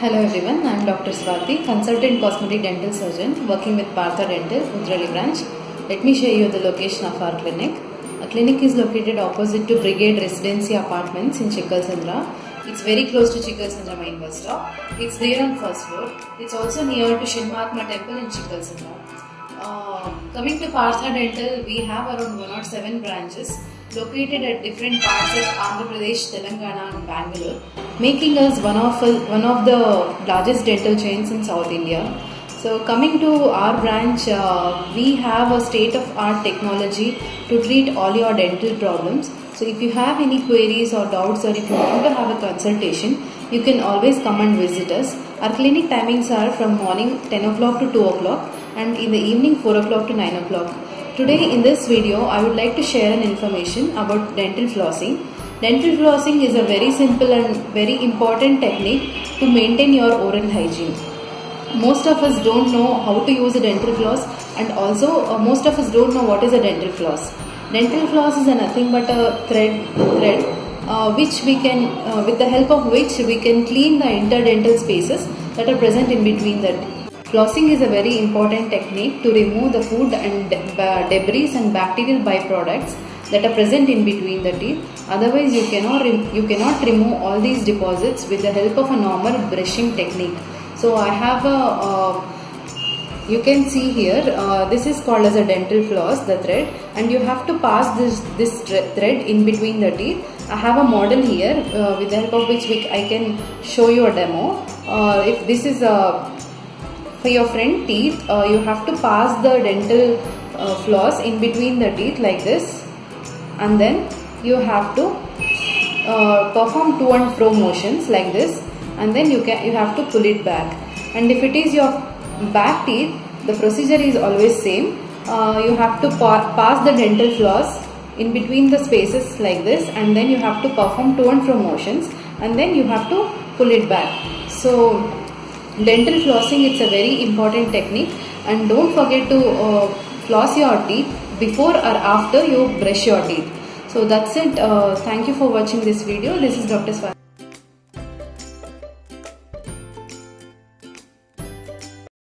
Hello everyone, I am Dr. Swati, consultant cosmetic dental surgeon working with Partha Dental, Uttarahalli branch. Let me show you the location of our clinic. Our clinic is located opposite to Brigade Residency Apartments in Chikkalsandra. It's very close to Chikkalsandra main bus stop. It's there on first floor. It's also near to Shinmahatma temple in Chikkalsandra. Uh, coming to Partha Dental, we have around 107 branches located at different parts of Andhra Pradesh, Telangana and Bangalore, making us one of, one of the largest dental chains in South India. So coming to our branch, uh, we have a state-of-art technology to treat all your dental problems. So if you have any queries or doubts or if you want to have a consultation, you can always come and visit us. Our clinic timings are from morning 10 o'clock to 2 o'clock and in the evening 4 o'clock to 9 o'clock. Today in this video, I would like to share an information about dental flossing. Dental flossing is a very simple and very important technique to maintain your oral hygiene. Most of us don't know how to use a dental floss and also uh, most of us don't know what is a dental floss. Dental floss is nothing but a thread, thread uh, which we can, uh, with the help of which we can clean the interdental spaces that are present in between the Flossing is a very important technique to remove the food and debris and bacterial byproducts that are present in between the teeth. Otherwise, you cannot you cannot remove all these deposits with the help of a normal brushing technique. So I have a you can see here uh, this is called as a dental floss the thread and you have to pass this this thread in between the teeth i have a model here uh, with the help of which we, i can show you a demo uh, if this is a for your front teeth uh, you have to pass the dental uh, floss in between the teeth like this. And then you have to uh, perform to and fro motions like this. And then you can you have to pull it back. And if it is your back teeth the procedure is always same. Uh, you have to pa pass the dental floss in between the spaces like this. And then you have to perform to and fro motions. And then you have to pull it back. So dental flossing it's a very important technique. And don't forget to uh, floss your teeth before or after you brush your teeth. So that's it. Uh, thank you for watching this video. This is dr Swati